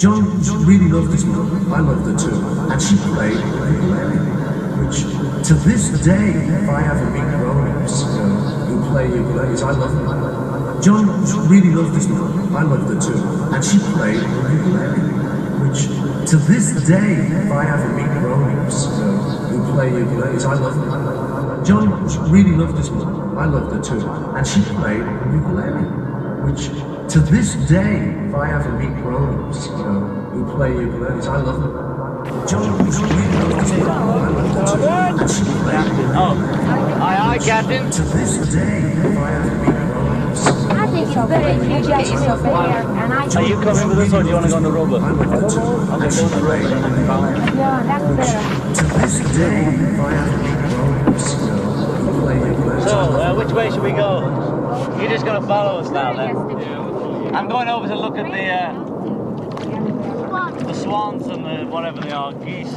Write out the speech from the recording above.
John really loved his mum. I loved her too. And she played ukulele, which to this day, if I ever meet grown-ups know, who play ukuleles, I love them. John really loved his mum. I loved her too. And she played ukulele, which to this day, if I ever meet grown-ups know, who play ukuleles, I love them. John really loved his mum. I loved her too. And she played ukulele, which to this day, if I ever meet grown-ups, you know, who play ukuleles, I love them. John really loved. I loved her too. And she played. Oh, aye, aye, Captain. To this day, if I ever meet grown-ups, I think it's better if you get yourself there and I Are you coming with us or do you want to go on the rubber? I loved her too. I'm And going she on the rubber played and then balance. Yeah, that's better. To this day, if I ever meet grown-ups, you know, who play ukuleles, So, uh, which way should we go? You're just going to follow us now then? I'm going over to look at the uh, the swans and the whatever they are, geese.